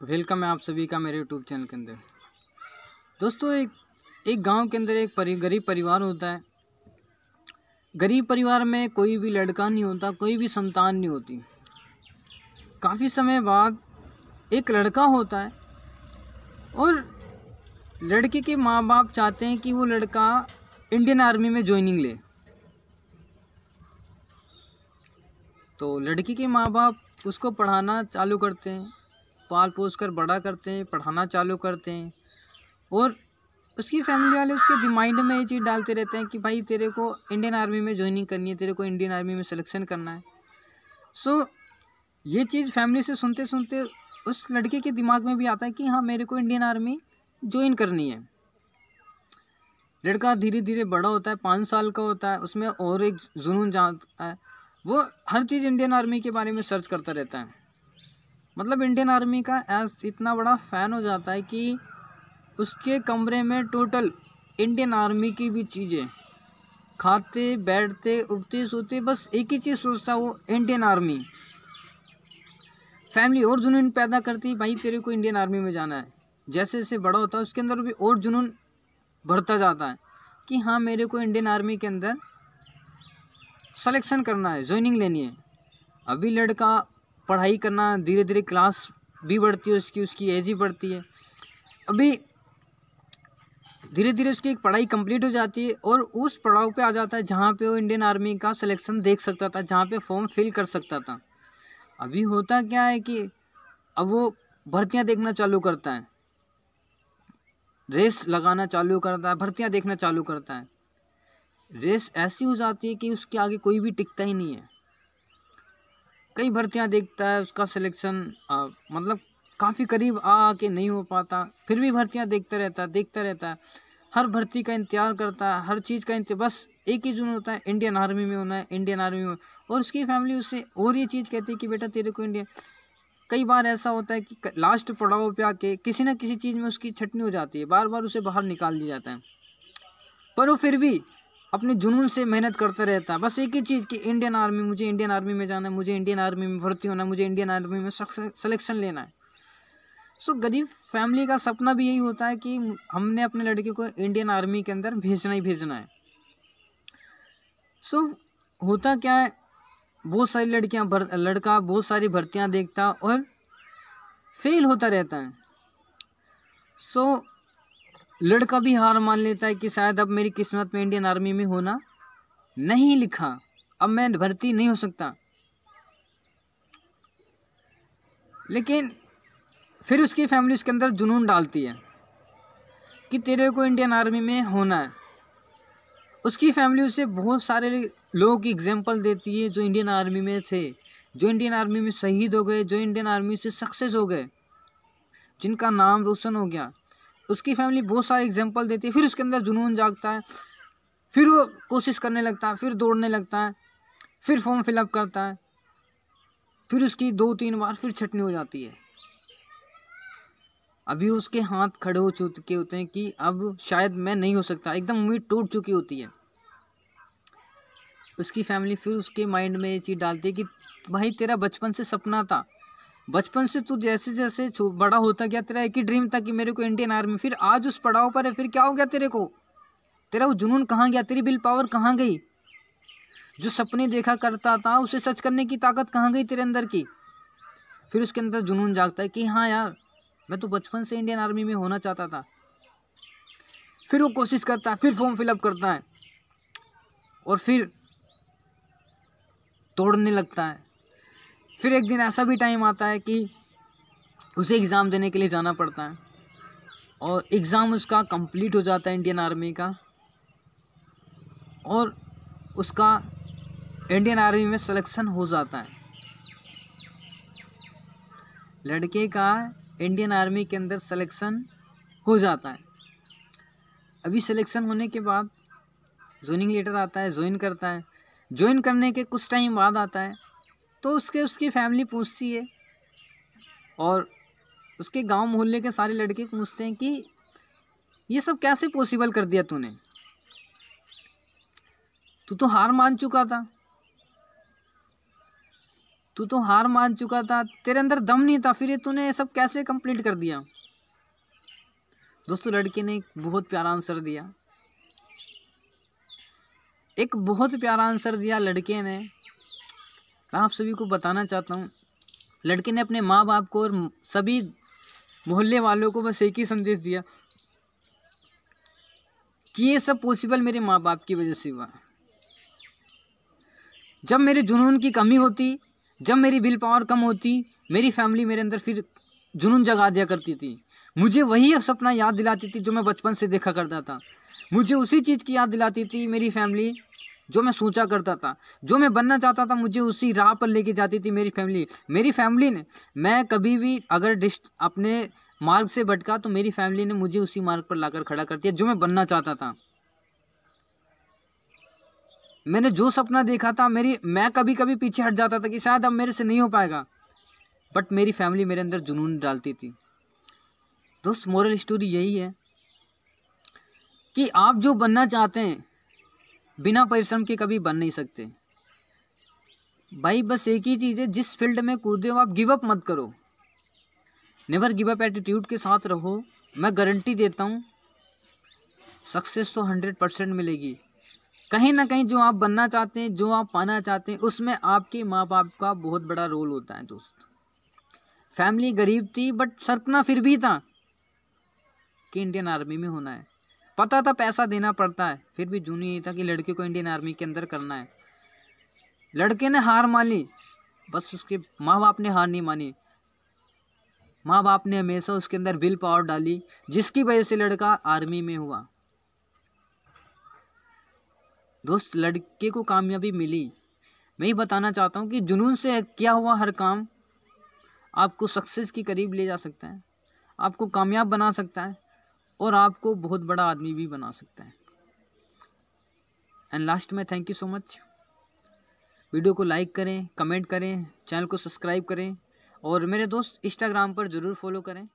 Welcome है आप सभी का मेरे यूट्यूब चैनल के अंदर। दोस्तों, एक एक गाँव के अंदर एक परि, गरीब परिवार होता है। गरीब परिवार में कोई भी लड़का नहीं होता, कोई भी संतान नहीं होती। काफ़ी समय बाद एक लड़का होता है और लड़के के माँ बाप चाहते हैं कि वो लड़का इंडियन आर्मी में ज्वाइनिंग ले। तो लड़की के माँ बाप उसको पढ़ाना चालू करते हैं। पाल पोस कर बड़ा करते हैं पढ़ाना चालू करते हैं। और उसकी फैमिली वाले उसके माइंड में ये चीज़ डालते रहते हैं कि भाई तेरे को इंडियन आर्मी में ज्वाइनिंग करनी है तेरे को इंडियन आर्मी में सिलेक्शन करना है। सो so, ये चीज़ फैमिली से सुनते सुनते उस लड़के के दिमाग में भी आता है कि हाँ मेरे को इंडियन आर्मी ज्वाइन करनी है। लड़का धीरे धीरे बड़ा होता है पाँच साल का होता है उसमें और एक जुनून जाता है। वो हर चीज़ इंडियन आर्मी के बारे में सर्च करता रहता है। मतलब इंडियन आर्मी का एज इतना बड़ा फ़ैन हो जाता है कि उसके कमरे में टोटल इंडियन आर्मी की भी चीज़ें, खाते, बैठते, उठते, सोते, बस एक ही चीज़ सोचता वो इंडियन आर्मी फैमिली और जुनून पैदा करती भाई तेरे को इंडियन आर्मी में जाना है। जैसे जैसे बड़ा होता है, उसके अंदर भी और जुनून बढ़ता जाता है कि हाँ मेरे को इंडियन आर्मी के अंदर सलेक्शन करना है ज्वाइनिंग लेनी है। अभी लड़का पढ़ाई करना धीरे धीरे क्लास भी बढ़ती है, उसकी उसकी एज ही बढ़ती है। अभी धीरे धीरे उसकी एक पढ़ाई कंप्लीट हो जाती है और उस पड़ाव पे आ जाता है जहाँ पे वो इंडियन आर्मी का सिलेक्शन देख सकता था, जहाँ पे फॉर्म फिल कर सकता था। अभी होता क्या है कि अब वो भर्तियाँ देखना चालू करता है। रेस लगाना चालू करता है, भर्तियाँ देखना चालू करता है। रेस ऐसी हो जाती है कि उसके आगे कोई भी टिकता ही नहीं है। कई भर्तियाँ देखता है, उसका सिलेक्शन मतलब काफ़ी करीब आ आके नहीं हो पाता। फिर भी भर्तियाँ देखता रहता है, देखता रहता है। हर भर्ती का इंतज़ार करता है, हर चीज़ का इंतज़ार, बस एक ही जुन होता है इंडियन आर्मी में होना है इंडियन आर्मी में और उसकी फैमिली उससे और ये चीज़ कहती है कि बेटा तेरे को इंडिया कई बार ऐसा होता है कि लास्ट पड़ाव पे आके किसी न किसी चीज़ में उसकी छटनी हो जाती है बार बार उसे बाहर निकाल दिया जाता है। पर वो फिर भी अपने जुनून से मेहनत करता रहता। है बस एक ही चीज़ कि इंडियन आर्मी मुझे इंडियन आर्मी में जाना है, मुझे इंडियन आर्मी में भर्ती होना है, मुझे इंडियन आर्मी में सलेक्शन लेना है। सो गरीब फैमिली का सपना भी यही होता है कि हमने अपने लड़के को इंडियन आर्मी के अंदर भेजना ही भेजना है। सो होता क्या है? बहुत सारी लड़कियाँ भर, लड़का बहुत सारी भर्तियाँ देखता और फेल होता रहता है। सो लड़का भी हार मान लेता है कि शायद अब मेरी किस्मत में इंडियन आर्मी में होना नहीं लिखा। अब मैं भर्ती नहीं हो सकता। लेकिन फिर उसकी फैमिली उसके अंदर जुनून डालती है कि तेरे को इंडियन आर्मी में होना है। उसकी फैमिली उसे बहुत सारे लोगों की एग्जांपल देती है जो इंडियन आर्मी में थे, जो इंडियन आर्मी में शहीद हो गए, जो इंडियन आर्मी से सक्सेस हो गए, जिनका नाम रोशन हो गया। उसकी फैमिली बहुत सारे एग्ज़ाम्पल देती है, फिर उसके अंदर जुनून जागता है, फिर वो कोशिश करने लगता है, फिर दौड़ने लगता है, फिर फॉर्म फिलअप करता है, फिर उसकी दो तीन बार फिर छटनी हो जाती है। अभी उसके हाथ खड़े हो चुके होते हैं कि अब शायद मैं नहीं हो सकता, एकदम उम्मीद टूट चुकी होती है। उसकी फैमिली फिर उसके माइंड में ये चीज़ डालती है कि भाई तेरा बचपन से सपना था बचपन से तू जैसे जैसे बड़ा होता गया, तेरा एक ही ड्रीम था कि मेरे को इंडियन आर्मी फिर आज उस पड़ाव पर है, फिर क्या हो गया तेरे को? तेरा वो जुनून कहाँ गया? तेरी बिल पावर कहाँ गई? जो सपने देखा करता था, उसे सच करने की ताकत कहाँ गई तेरे अंदर की? फिर उसके अंदर जुनून जागता है कि हाँ यार, मैं तो बचपन से इंडियन आर्मी में होना चाहता था। फिर वो कोशिश करता है, फिर फॉर्म फिलअप करता है और फिर तोड़ने लगता है। फिर एक दिन ऐसा भी टाइम आता है कि उसे एग्ज़ाम देने के लिए जाना पड़ता है। और एग्ज़ाम उसका कंप्लीट हो जाता है इंडियन आर्मी का। और उसका इंडियन आर्मी में सिलेक्शन हो जाता है। लड़के का इंडियन आर्मी के अंदर सिलेक्शन हो जाता है। अभी सिलेक्शन होने के बाद ज्वाइनिंग लेटर आता है ज्वाइन करता है। ज्वाइन करने के कुछ टाइम बाद आता है। तो उसके, उसकी फैमिली पूछती है। और उसके गाँव मोहल्ले के सारे लड़के पूछते हैं कि, ये सब कैसे पॉसिबल कर दिया तूने? तू तो हार मान चुका था। तू तो हार मान चुका था। तेरे अंदर दम नहीं था, फिर ये तूने ये सब कैसे कंप्लीट कर दिया? दोस्तों, लड़के ने एक बहुत प्यारा आंसर दिया। एक बहुत प्यारा आंसर दिया लड़के ने। आप सभी को बताना चाहता हूँ, लड़के ने अपने माँ बाप को और सभी मोहल्ले वालों को बस एक ही संदेश दिया कि ये सब पॉसिबल मेरे माँ बाप की वजह से हुआ। जब मेरे जुनून की कमी होती, जब मेरी विल पावर कम होती, मेरी फैमिली मेरे अंदर फिर जुनून जगा दिया करती थी। मुझे वही सपना याद दिलाती थी जो मैं बचपन से देखा करता था। मुझे उसी चीज़ की याद दिलाती थी मेरी फैमिली जो मैं सोचा करता था, जो मैं बनना चाहता था, मुझे उसी राह पर लेके जाती थी मेरी फैमिली मेरी फैमिली ने, मैं कभी भी अगर डिस्ट अपने मार्ग से भटका तो मेरी फैमिली ने मुझे उसी मार्ग पर लाकर खड़ा कर दिया, जो मैं बनना चाहता था। मैंने जो सपना देखा था, मेरी, मैं कभी कभी पीछे हट जाता था कि शायद अब मेरे से नहीं हो पाएगा। बट मेरी फैमिली मेरे अंदर जुनून डालती थी। दोस्त मोरल स्टोरी यही है कि आप जो बनना चाहते हैं बिना परिश्रम के कभी बन नहीं सकते। भाई, बस एक ही चीज़ है, जिस फ़ील्ड में कूदे हो, आप गिव अप मत करो। नेवर गिव अप एटीट्यूड के साथ रहो। मैं गारंटी देता हूँ सक्सेस तो हंड्रेड परसेंट मिलेगी। कहीं ना कहीं जो आप बनना चाहते हैं, जो आप पाना चाहते हैं, उसमें आपके माँ बाप का बहुत बड़ा रोल होता है दोस्त। फैमिली गरीब थी बट सपना फिर भी था कि इंडियन आर्मी में होना है। पता था पैसा देना पड़ता है। फिर भी जूनी यही था कि लड़के को इंडियन आर्मी के अंदर करना है। लड़के ने हार मान ली बस उसके माँ बाप ने हार नहीं मानी। माँ बाप ने हमेशा उसके अंदर विल पावर डाली, जिसकी वजह से लड़का आर्मी में हुआ। दोस्त, लड़के को कामयाबी मिली। मैं ही बताना चाहता हूँ कि जुनून से किया हुआ हर काम आपको सक्सेस के करीब ले जा सकता है। आपको कामयाब बना सकता है। और आपको बहुत बड़ा आदमी भी बना सकता है। एंड लास्ट में thank you so much video को लाइक करें कमेंट करें चैनल को सब्सक्राइब करें और मेरे दोस्त इंस्टाग्राम पर ज़रूर फॉलो करें।